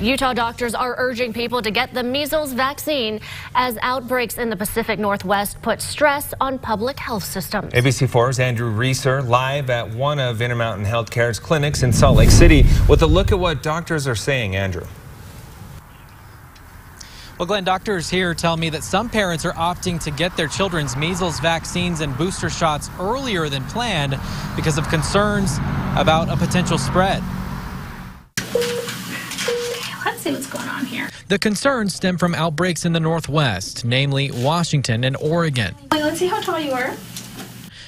Utah doctors are urging people to get the measles vaccine as outbreaks in the Pacific Northwest put stress on public health systems. ABC4's Andrew Reeser live at one of Intermountain Healthcare's clinics in Salt Lake City with a look at what doctors are saying. Andrew. Well, Glenn, doctors here tell me that some parents are opting to get their children's measles vaccines and booster shots earlier than planned because of concerns about a potential spread. Let's see what's going on here. The concerns stem from outbreaks in the Northwest, namely Washington and Oregon. Wait, let's see how tall you are.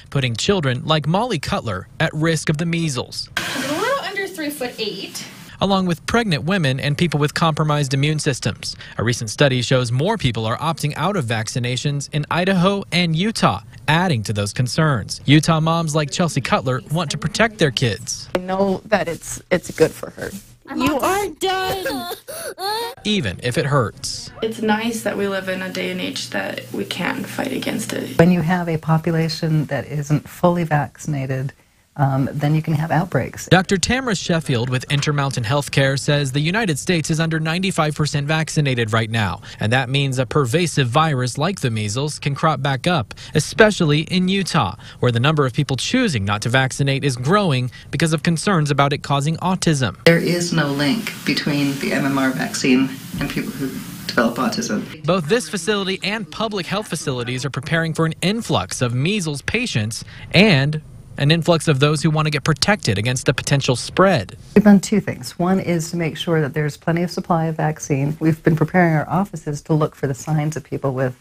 Putting children like Molly Cutler at risk of the measles. She's a little under three foot eight. Along with pregnant women and people with compromised immune systems. A recent study shows more people are opting out of vaccinations in Idaho and Utah, adding to those concerns. Utah moms like Chelsea Cutler want to protect their kids. I know that it's it's good for her. You are done. even if it hurts. It's nice that we live in a day and age that we can fight against it. When you have a population that isn't fully vaccinated, um, then you can have outbreaks. Dr. Tamara Sheffield with Intermountain Healthcare says the United States is under 95% vaccinated right now, and that means a pervasive virus like the measles can crop back up, especially in Utah, where the number of people choosing not to vaccinate is growing because of concerns about it causing autism. There is no link between the MMR vaccine and people who develop autism. Both this facility and public health facilities are preparing for an influx of measles patients and an influx of those who want to get protected against the potential spread. We've done two things. One is to make sure that there's plenty of supply of vaccine. We've been preparing our offices to look for the signs of people with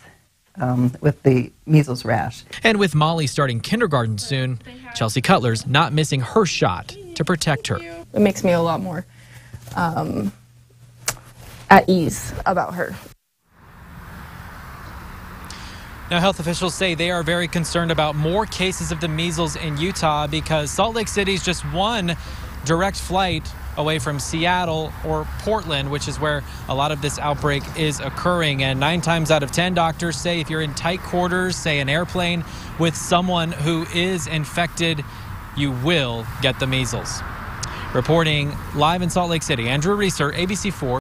um, with the measles rash. And with Molly starting kindergarten soon, Chelsea Cutler's not missing her shot to protect her. It makes me a lot more um, at ease about her. Now, health officials say they are very concerned about more cases of the measles in Utah because Salt Lake City is just one direct flight away from Seattle or Portland, which is where a lot of this outbreak is occurring. And nine times out of 10, doctors say if you're in tight quarters, say an airplane, with someone who is infected, you will get the measles. Reporting live in Salt Lake City, Andrew Reeser, ABC4.